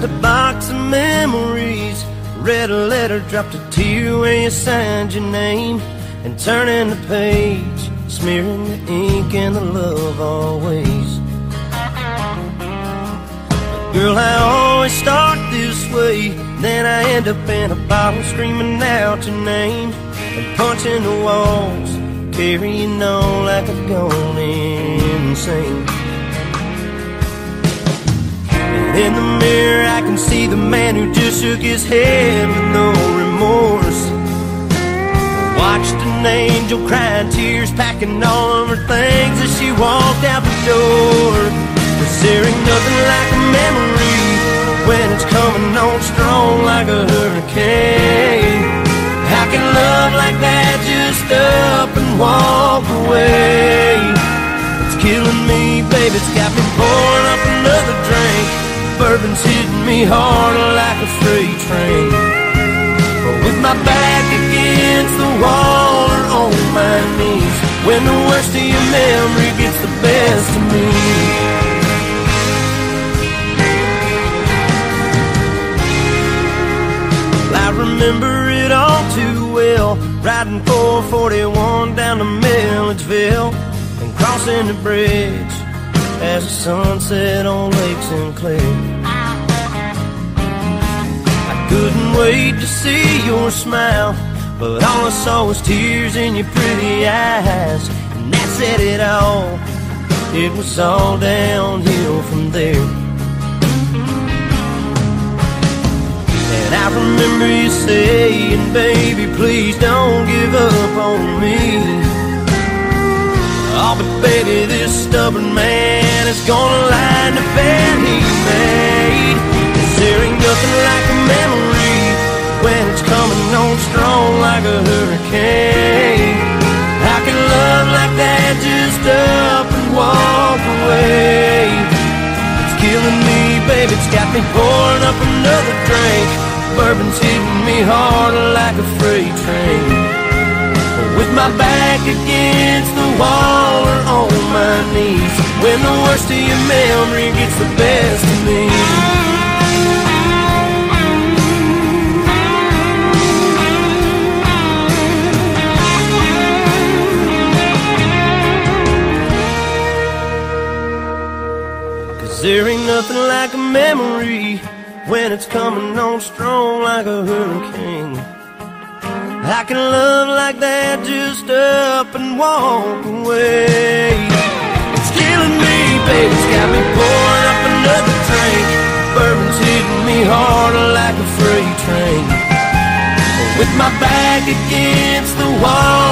Found a box of memories. Read a letter, dropped a tear where you signed your name. And turning the page, smearing the ink and the love always. Girl, I always start this way. Then I end up in a bottle screaming out your name. And punching the walls, carrying on like I've gone insane. And in the mirror, I can see the man who just shook his head with no remorse. Watched an angel crying tears, packing all of her things as she walked out the door. Cause there ain't nothing like a memory when it's coming on strong like a hurricane. How can love like that just up and walk away? It's killing me, baby, it's got me pouring up another drink. Bourbon's hitting me hard like a freight train. With my back against the wall or on my knees, when the worst of your memory gets the best of me. I remember it all too well. Riding 441 down to Milledgeville and crossing the bridge as the sun set on Lake Sinclair. Couldn't wait to see your smile, but all I saw was tears in your pretty eyes, and that said it all. It was all downhill from there. And I remember you saying, baby, please don't give up on me. Oh, but baby, this stubborn man is gonna strong like a hurricane. How can love like that just up and walk away? It's killing me, baby, it's got me pouring up another drink. Bourbon's hitting me hard like a freight train. With my back against the wall or on my knees. When the worst of your memory gets the there ain't nothing like a memory when it's coming on strong like a hurricane. I can love like that just up and walk away. It's killing me, baby. It's got me pouring up another drink. Bourbon's hitting me harder like a freight train. With my back against the wall